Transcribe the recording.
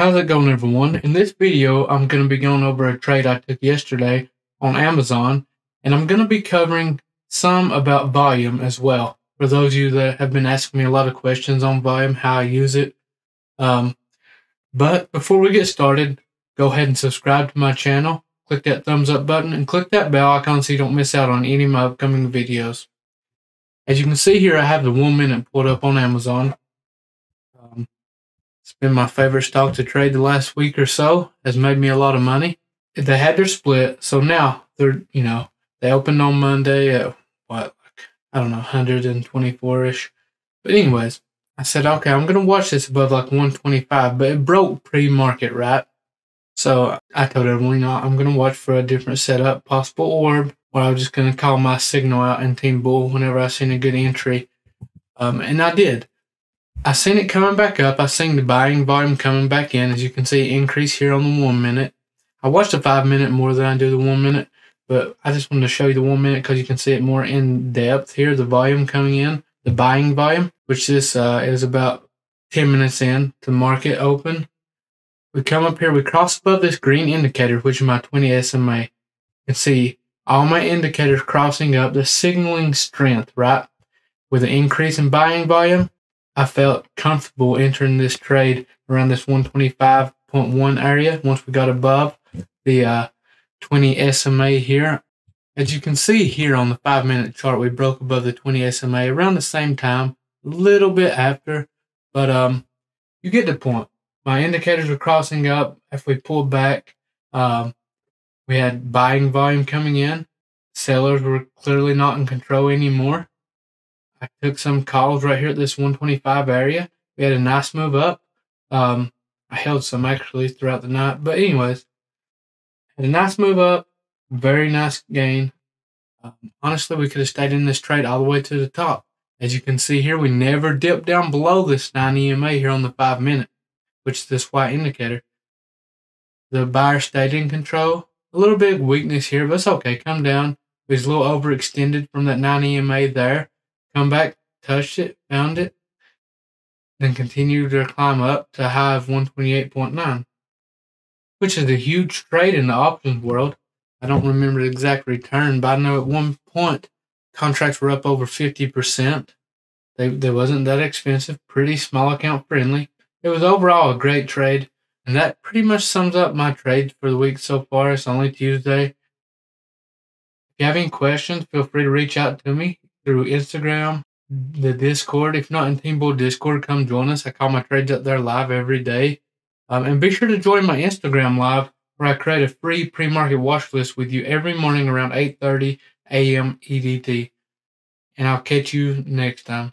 How's it going everyone? In this video, I'm going to be going over a trade I took yesterday on Amazon, and I'm going to be covering some about volume as well. For those of you that have been asking me a lot of questions on volume, how I use it. Um, but before we get started, go ahead and subscribe to my channel click that thumbs up button, and click that bell icon so you don't miss out on any of my upcoming videos. As you can see here, I have the one minute pulled up on Amazon. Um, it's been my favorite stock to trade the last week or so. Has made me a lot of money. They had their split, so now they're you know they opened on Monday at what like, I don't know 124 ish. But anyways, I said okay, I'm gonna watch this above like 125, but it broke pre-market right. So I told everyone, I'm gonna watch for a different setup, possible orb, or I was just gonna call my signal out in Team Bull whenever I seen a good entry. Um, and I did. I seen it coming back up. I seen the buying volume coming back in. As you can see, increase here on the one minute. I watched the five minute more than I do the one minute, but I just wanted to show you the one minute because you can see it more in depth here. The volume coming in, the buying volume, which this uh, is about 10 minutes in to market open. We come up here, we cross above this green indicator, which is my 20 SMA. You can see all my indicators crossing up, the signaling strength, right? With an increase in buying volume, I felt comfortable entering this trade around this 125.1 area once we got above the uh, 20 SMA here. As you can see here on the five minute chart, we broke above the 20 SMA around the same time, a little bit after, but um, you get the point. My indicators were crossing up. If we pulled back, um, we had buying volume coming in. Sellers were clearly not in control anymore. I took some calls right here at this 125 area. We had a nice move up. Um, I held some actually throughout the night. But anyways, had a nice move up. Very nice gain. Um, honestly, we could have stayed in this trade all the way to the top. As you can see here, we never dipped down below this 9 EMA here on the 5 minute, which is this white indicator. The buyer stayed in control. A little bit of weakness here, but it's okay. Come down. It was a little overextended from that 9 EMA there. Come back, touched it, found it, then continued to climb up to a high of 128.9, which is a huge trade in the options world. I don't remember the exact return, but I know at one point contracts were up over 50%. They, they wasn't that expensive, pretty small account friendly. It was overall a great trade, and that pretty much sums up my trades for the week so far. It's only Tuesday. If you have any questions, feel free to reach out to me through Instagram, the Discord. If not in Team Bull Discord, come join us. I call my trades up there live every day. Um, and be sure to join my Instagram live where I create a free pre-market watch list with you every morning around 8.30 a.m. EDT. And I'll catch you next time.